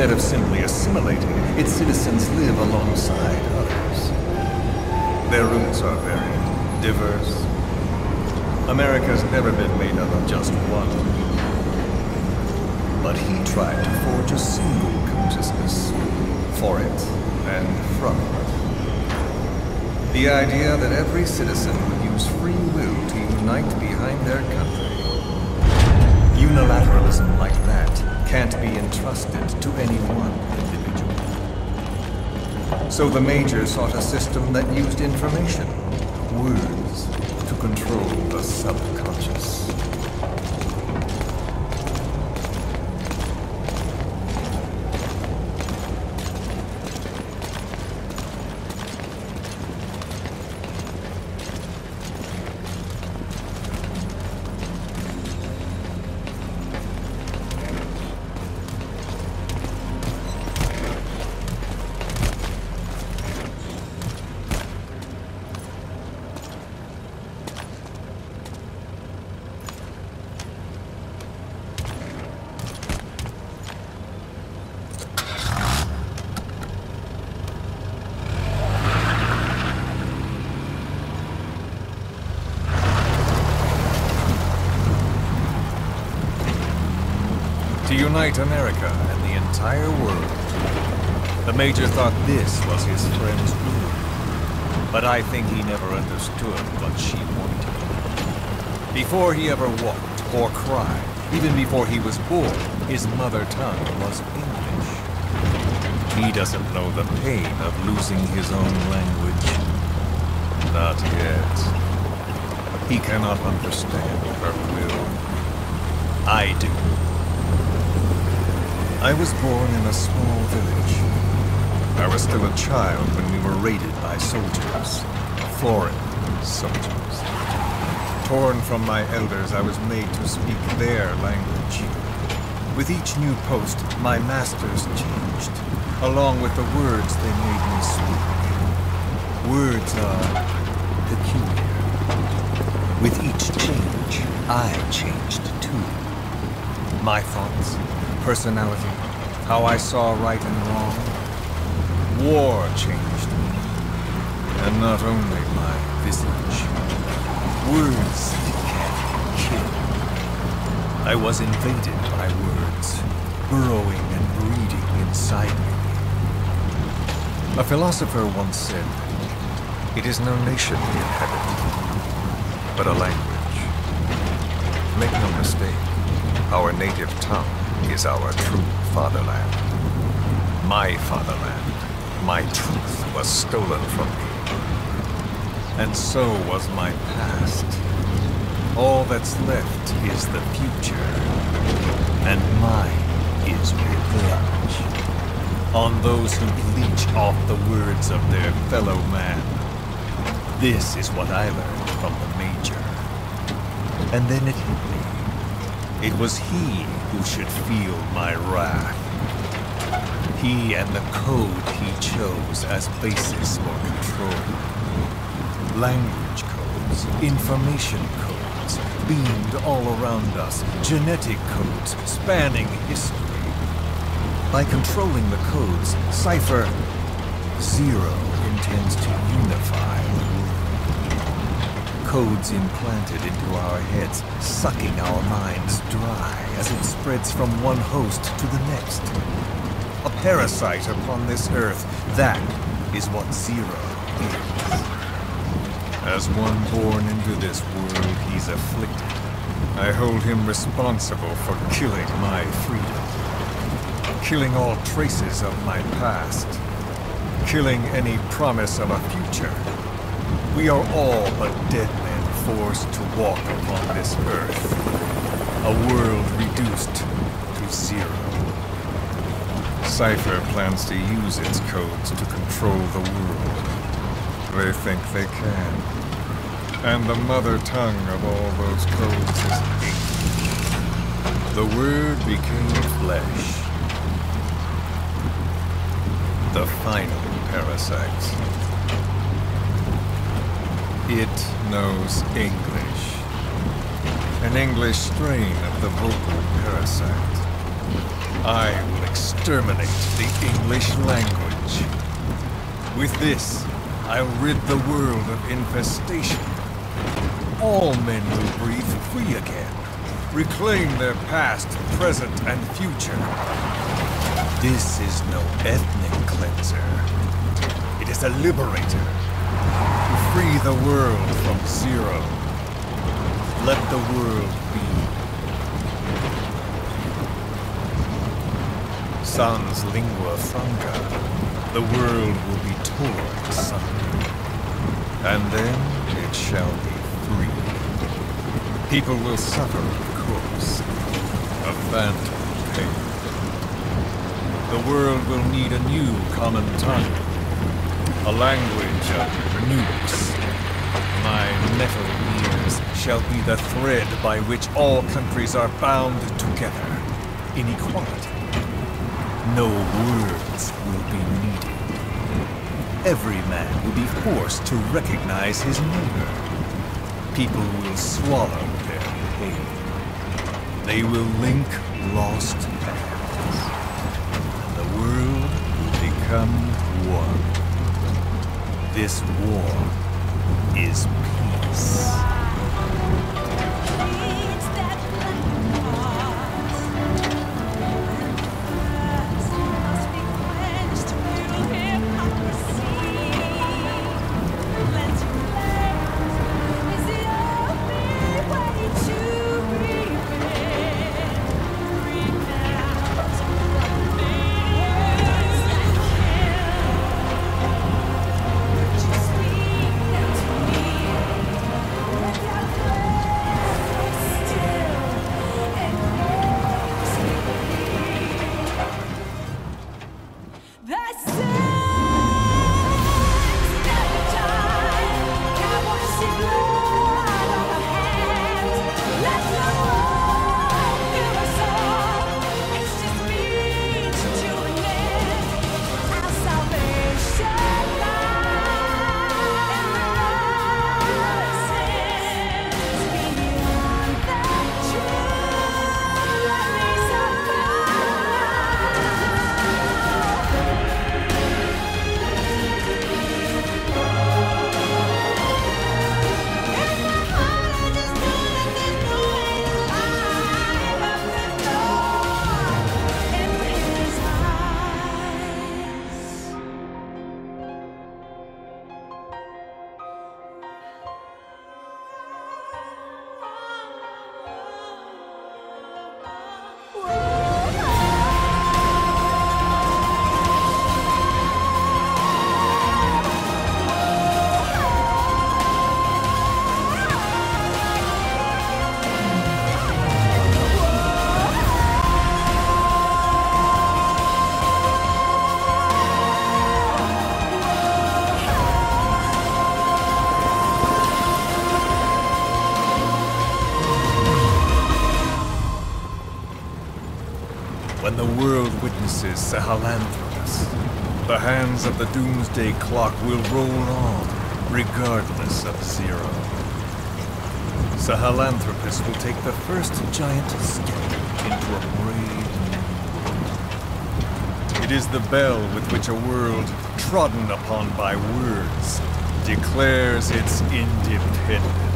Instead of simply assimilating, its citizens live alongside others. Their roots are varied, diverse. America's never been made up of just one. But he tried to forge a single consciousness for it and from it. The idea that every citizen would use free will to unite behind their country. Unilateralism like that can't be entrusted to any one individual. So the Major sought a system that used information, words, to control the subconscious. Unite America and the entire world. The Major thought this was his friend's doing, but I think he never understood what she wanted. Before he ever walked or cried, even before he was born, his mother tongue was English. He doesn't know the pain of losing his own language. Not yet. He cannot understand her will. I do. I was born in a small village. I was still a child when we were raided by soldiers. Foreign soldiers. Torn from my elders, I was made to speak their language. With each new post, my masters changed, along with the words they made me speak. Words are peculiar. With each change, I changed too. My thoughts, personality, how I saw right and wrong. War changed me. And not only my visage. Words can kill. I was invaded by words, burrowing and breeding inside me. A philosopher once said, It is no nation we inhabit, but a language. Make no mistake, our native tongue is our true fatherland. My fatherland, my truth was stolen from me. And so was my past. All that's left is the future. And mine is revenge. On those who bleach off the words of their fellow man. This is what I learned from the Major. And then it hit me. It was he who should feel my wrath. He and the code he chose as basis for control. Language codes, information codes, beamed all around us, genetic codes spanning history. By controlling the codes, Cipher Zero intends to unify. Codes implanted into our heads, sucking our minds dry as it spreads from one host to the next. A parasite upon this earth, that is what Zero is. As one born into this world, he's afflicted. I hold him responsible for killing my freedom. Killing all traces of my past. Killing any promise of a future. We are all but dead men forced to walk upon this earth. A world reduced to zero. Cipher plans to use its codes to control the world. They think they can. And the mother tongue of all those codes is English. The word became flesh. The final parasite. It knows English. An English strain of the vocal parasite. I will exterminate the English language. With this, I'll rid the world of infestation. All men will breathe free again, reclaim their past, present, and future. This is no ethnic cleanser. It is a liberator. Free the world from zero. Let the world be. Sans lingua franca, the world will be torn asunder. And then it shall be free. People will suffer, of course. A phantom pain. The world will need a new common tongue. A language of nukes. My Metal Gears shall be the thread by which all countries are bound together in equality. No words will be needed. Every man will be forced to recognize his neighbor. People will swallow their pain. They will link lost paths. And the world will become one. This war is peace. Witnesses Sahelanthropus, the hands of the doomsday clock will roll on, regardless of zero. Sahelanthropus will take the first giant step into a brave new world. It is the bell with which a world trodden upon by words declares its independence.